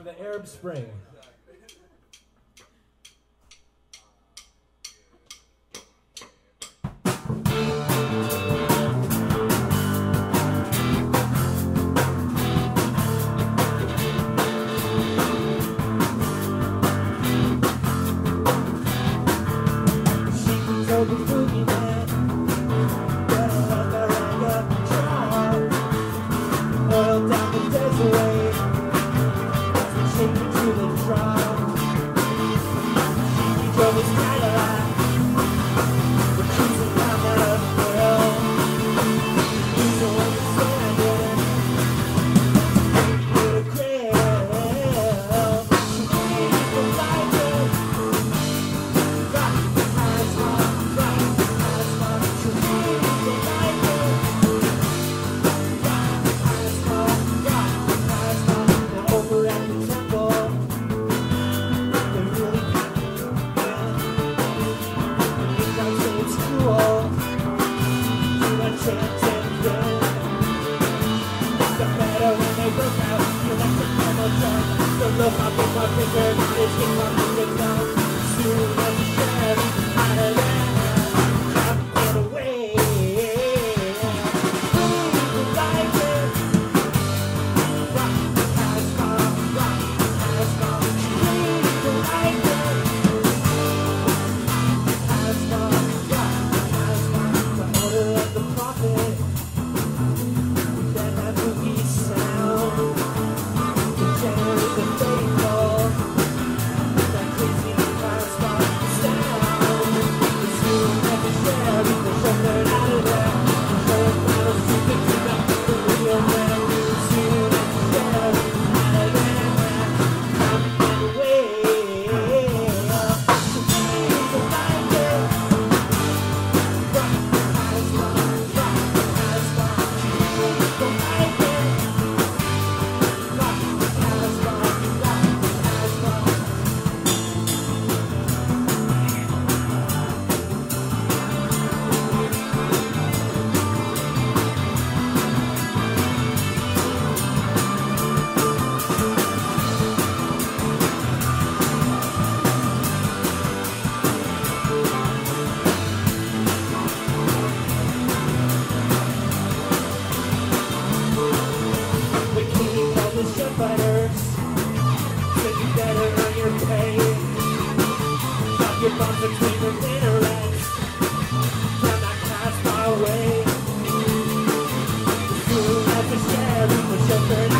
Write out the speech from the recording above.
for the Arab Spring. brothers. the love I put my finger very hard is in my on between the From that way the shadow was